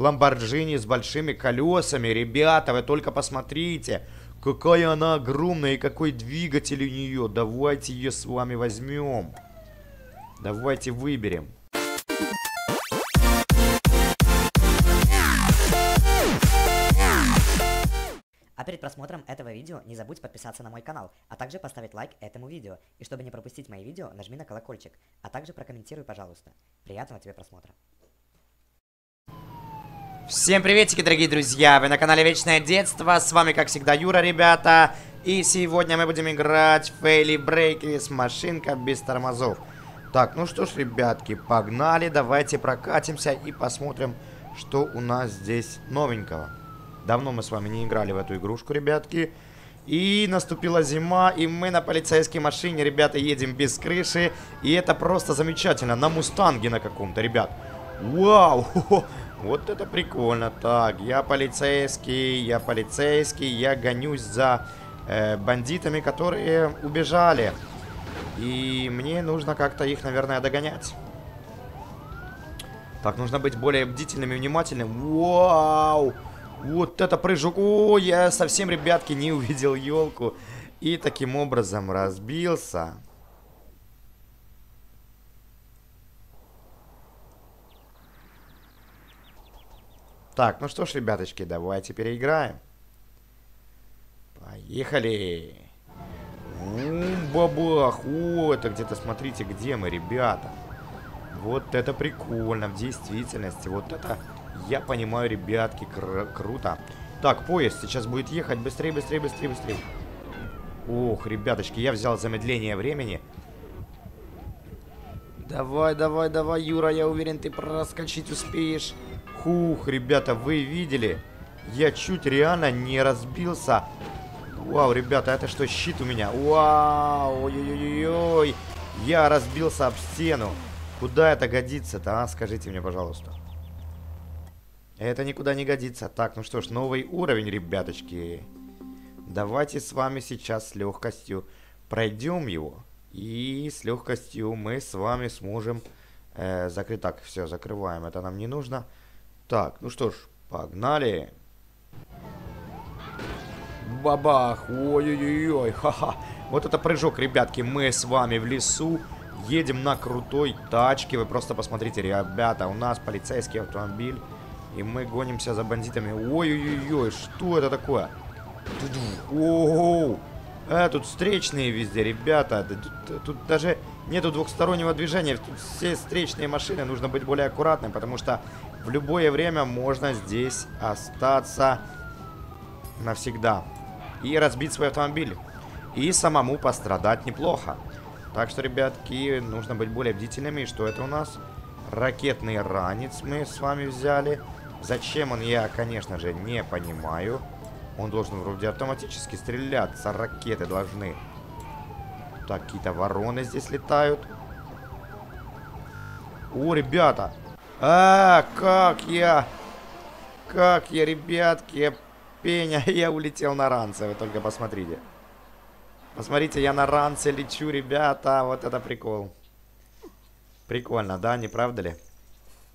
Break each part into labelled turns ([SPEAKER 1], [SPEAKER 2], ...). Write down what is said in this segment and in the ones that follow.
[SPEAKER 1] Ламборджини с большими колесами. Ребята, вы только посмотрите. Какая она огромная и какой двигатель у нее. Давайте ее с вами возьмем. Давайте выберем.
[SPEAKER 2] А перед просмотром этого видео не забудь подписаться на мой канал, а также поставить лайк этому видео. И чтобы не пропустить мои видео, нажми на колокольчик, а также прокомментируй, пожалуйста. Приятного тебе просмотра.
[SPEAKER 1] Всем приветики, дорогие друзья! Вы на канале Вечное Детство. С вами, как всегда, Юра, ребята. И сегодня мы будем играть в Фейли Брейкерис машинка без тормозов. Так, ну что ж, ребятки, погнали. Давайте прокатимся и посмотрим, что у нас здесь новенького. Давно мы с вами не играли в эту игрушку, ребятки. И наступила зима, и мы на полицейской машине, ребята, едем без крыши. И это просто замечательно. На мустанге на каком-то, ребят. Вау! Вот это прикольно. Так, я полицейский, я полицейский, я гонюсь за э, бандитами, которые убежали. И мне нужно как-то их, наверное, догонять. Так, нужно быть более бдительным и внимательным. Вау! Вот это прыжок. О, я совсем, ребятки, не увидел елку. И таким образом разбился. Так, ну что ж, ребяточки, давайте переиграем. Поехали. Бабах. О, это где-то, смотрите, где мы, ребята. Вот это прикольно, в действительности. Вот это я понимаю, ребятки, кру круто. Так, поезд сейчас будет ехать. Быстрее, быстрее, быстрее, быстрее. Ох, ребяточки, я взял замедление времени. Давай, давай, давай, Юра, я уверен, ты проскочить успеешь. Хух, ребята, вы видели? Я чуть реально не разбился. Вау, ребята, это что, щит у меня? Вау, ой-ой-ой-ой. Я разбился об стену. Куда это годится-то, а? Скажите мне, пожалуйста. Это никуда не годится. Так, ну что ж, новый уровень, ребяточки. Давайте с вами сейчас с легкостью пройдем его. И с легкостью мы с вами сможем э, закрыть. Так, все, закрываем. Это нам не нужно. Так, ну что ж, погнали. Бабах. Ой-ой-ой, ха-ха. Вот это прыжок, ребятки. Мы с вами в лесу. Едем на крутой тачке. Вы просто посмотрите, ребята. У нас полицейский автомобиль. И мы гонимся за бандитами. Ой-ой-ой, что это такое? Оу! А, тут встречные везде, ребята. Тут, тут даже нету двухстороннего движения. Тут все встречные машины. Нужно быть более аккуратным, потому что в любое время можно здесь остаться навсегда. И разбить свой автомобиль. И самому пострадать неплохо. Так что, ребятки, нужно быть более бдительными. Что это у нас? Ракетный ранец мы с вами взяли. Зачем он, я, конечно же, не понимаю. Он должен вроде автоматически стреляться. Ракеты должны. Так, какие-то вороны здесь летают. О, ребята. А, как я... Как я, ребятки, пеня, я улетел на ранце, вы только посмотрите. Посмотрите, я на ранце лечу, ребята, вот это прикол. Прикольно, да, не правда ли?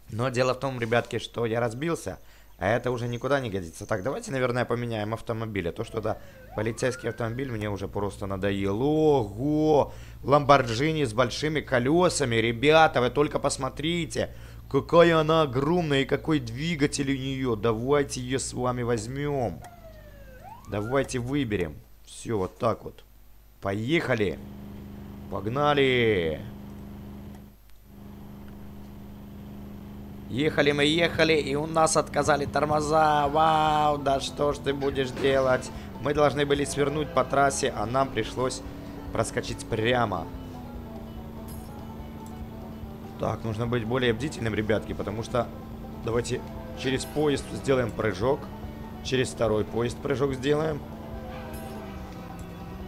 [SPEAKER 1] Но дело в том, ребятки, что я разбился, а это уже никуда не годится. Так, давайте, наверное, поменяем автомобиль. А то, что да, полицейский автомобиль мне уже просто надоел. Ого! Ламборджини с большими колесами. Ребята, вы только посмотрите. Какая она огромная и какой двигатель у нее. Давайте ее с вами возьмем. Давайте выберем. Все, вот так вот. Поехали. Погнали. Ехали мы, ехали, и у нас отказали тормоза. Вау, да что ж ты будешь делать? Мы должны были свернуть по трассе, а нам пришлось проскочить прямо. Так, нужно быть более бдительным, ребятки, потому что... Давайте через поезд сделаем прыжок. Через второй поезд прыжок сделаем.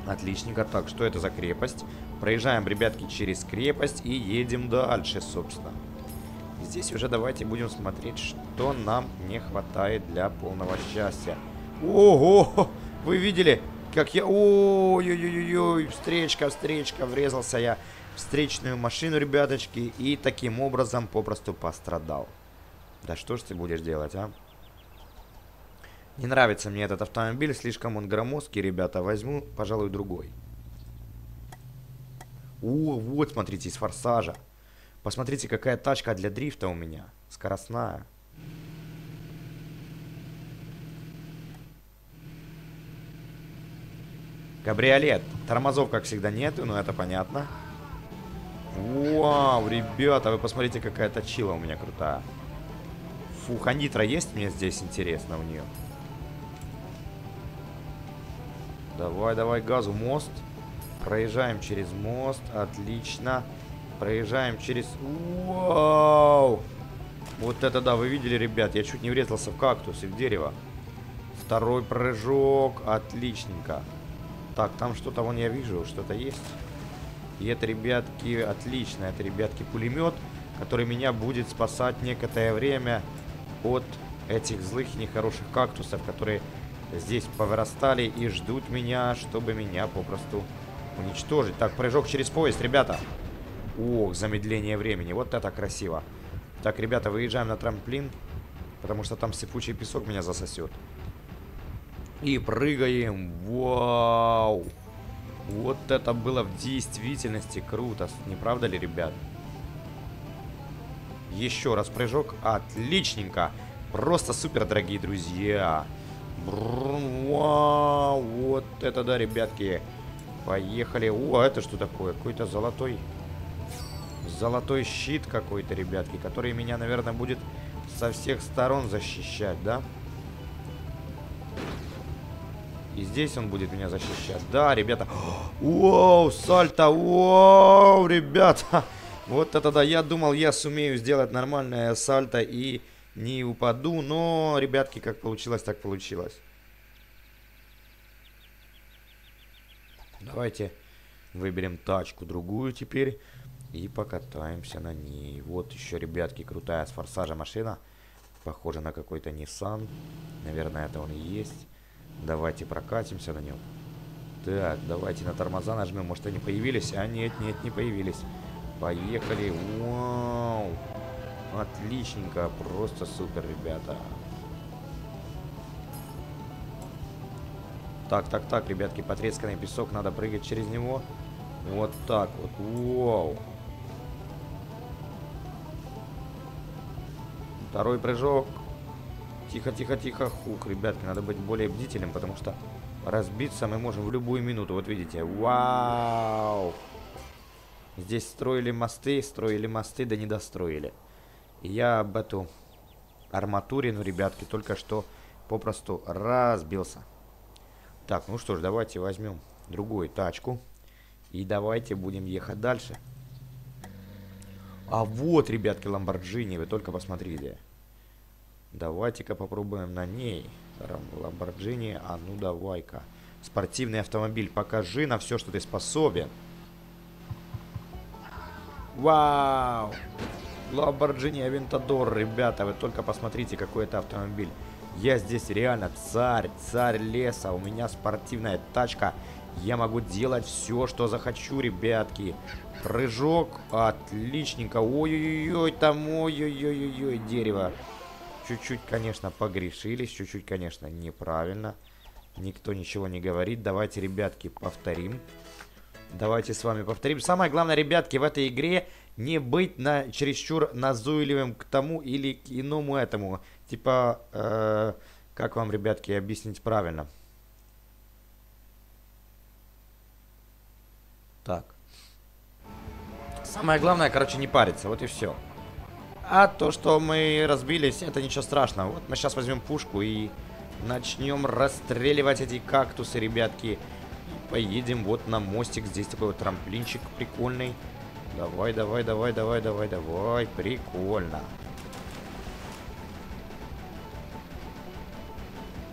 [SPEAKER 1] Отличненько. Так, что это за крепость? Проезжаем, ребятки, через крепость и едем дальше, собственно. Здесь уже давайте будем смотреть, что нам не хватает для полного счастья. Ого! Вы видели, как я... Ой-ой-ой-ой, встречка, встречка, врезался я встречную машину, ребяточки, и таким образом попросту пострадал. Да что ж ты будешь делать, а? Не нравится мне этот автомобиль, слишком он громоздкий, ребята. Возьму, пожалуй, другой. О, вот, смотрите, из форсажа. Посмотрите, какая тачка для дрифта у меня. Скоростная. Кабриолет. Тормозов, как всегда, нету, но это понятно. Вау, ребята, вы посмотрите, какая точила у меня крутая. Фу, ханитра есть мне здесь, интересно, у нее. Давай, давай, газу, мост. Проезжаем через мост, отлично. Проезжаем через... Вау! Вот это да, вы видели, ребят, я чуть не врезался в кактус и в дерево. Второй прыжок, отличненько. Так, там что-то вон я вижу, что-то есть. И это, ребятки, отлично. Это, ребятки, пулемет, который меня будет спасать некоторое время от этих злых и нехороших кактусов, которые здесь повырастали и ждут меня, чтобы меня попросту уничтожить. Так, прыжок через поезд, ребята. Ох, замедление времени. Вот это красиво. Так, ребята, выезжаем на трамплин, потому что там сыпучий песок меня засосет. И прыгаем. Вау! Вот это было в действительности круто. Не правда ли, ребят? Еще раз прыжок. Отличненько. Просто супер, дорогие друзья. Вау! Вот это да, ребятки. Поехали. О, это что такое? Какой-то золотой... Золотой щит какой-то, ребятки, который меня, наверное, будет со всех сторон защищать, да? Да. И здесь он будет меня защищать. Да, ребята. Воу, сальто. Воу, ребята. Вот это да. Я думал, я сумею сделать нормальное сальто и не упаду. Но, ребятки, как получилось, так получилось. Давайте выберем тачку другую теперь. И покатаемся на ней. Вот еще, ребятки, крутая с форсажа машина. Похоже на какой-то Nissan. Наверное, это он и есть. Давайте прокатимся на нем. Так, давайте на тормоза нажмем. Может, они появились? А, нет, нет, не появились. Поехали. Вау. Отличненько. Просто супер, ребята. Так, так, так, ребятки, потресканный песок. Надо прыгать через него. Вот так вот. Вау. Второй прыжок. Тихо, тихо, тихо. Хук, ребятки, надо быть более бдительным, потому что разбиться мы можем в любую минуту. Вот видите. Вау! Здесь строили мосты, строили мосты, да не достроили. Я об эту арматурину, ребятки, только что попросту разбился. Так, ну что ж, давайте возьмем другую тачку. И давайте будем ехать дальше. А вот, ребятки, Ламборджини, вы только посмотрите. Давайте-ка попробуем на ней. Ламборджини, а ну давай-ка. Спортивный автомобиль, покажи на все, что ты способен. Вау! Ламборджини Авентадор, ребята, вы только посмотрите, какой это автомобиль. Я здесь реально царь, царь леса. У меня спортивная тачка. Я могу делать все, что захочу, ребятки. Прыжок. Отличненько. Ой-ой-ой, там ой-ой-ой-ой, дерево. Чуть-чуть, конечно, погрешились, чуть-чуть, конечно, неправильно. Никто ничего не говорит. Давайте, ребятки, повторим. Давайте с вами повторим. Самое главное, ребятки, в этой игре не быть на, чересчур назойливым к тому или к иному этому. Типа, э, как вам, ребятки, объяснить правильно? Так. Самое главное, короче, не париться. Вот и все. А то, что мы разбились, это ничего страшного. Вот мы сейчас возьмем пушку и начнем расстреливать эти кактусы, ребятки. И поедем вот на мостик. Здесь такой вот трамплинчик прикольный. Давай, давай, давай, давай, давай, давай. Прикольно.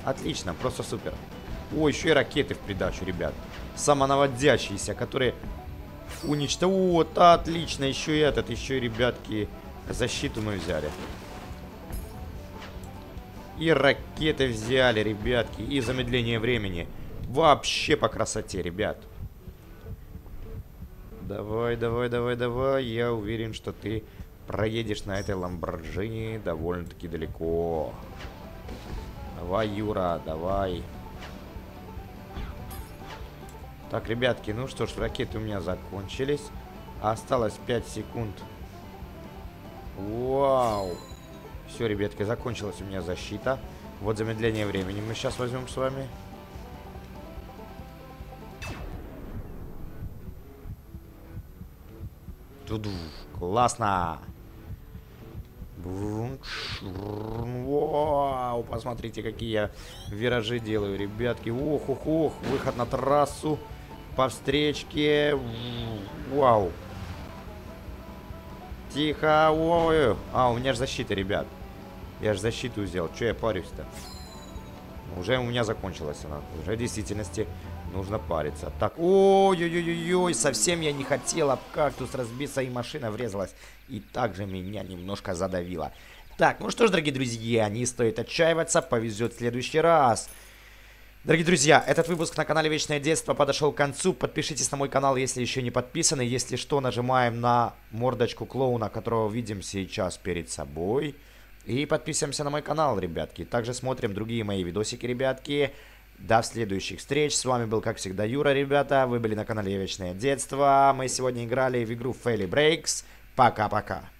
[SPEAKER 1] Отлично, просто супер. О, еще и ракеты в придачу, ребят. Самонаводящиеся, которые уничтожают. Вот, отлично. Еще и этот, еще и, ребятки, Защиту мы взяли. И ракеты взяли, ребятки. И замедление времени. Вообще по красоте, ребят. Давай, давай, давай, давай. Я уверен, что ты проедешь на этой Ламборджини довольно-таки далеко. Давай, Юра, давай. Так, ребятки, ну что ж, ракеты у меня закончились. Осталось 5 секунд. Вау. Все, ребятки, закончилась у меня защита. Вот замедление времени мы сейчас возьмем с вами. Туду. Классно. Вау, посмотрите, какие я виражи делаю, ребятки. Ох, ох, ох, выход на трассу по встречке. Вау. Тихо, ой. А, у меня же защита, ребят. Я же защиту сделал. Че я парюсь-то? Уже у меня закончилась она. Уже в действительности нужно париться. Так, ой-ой-ой-ой, совсем я не хотел об кактус разбиться, и машина врезалась. И также меня немножко задавило. Так, ну что ж, дорогие друзья, не стоит отчаиваться, повезет в следующий раз. Дорогие друзья, этот выпуск на канале Вечное Детство подошел к концу. Подпишитесь на мой канал, если еще не подписаны. Если что, нажимаем на мордочку клоуна, которого видим сейчас перед собой. И подписываемся на мой канал, ребятки. Также смотрим другие мои видосики, ребятки. До следующих встреч. С вами был, как всегда, Юра, ребята. Вы были на канале Вечное Детство. Мы сегодня играли в игру Faily Breaks. Пока-пока.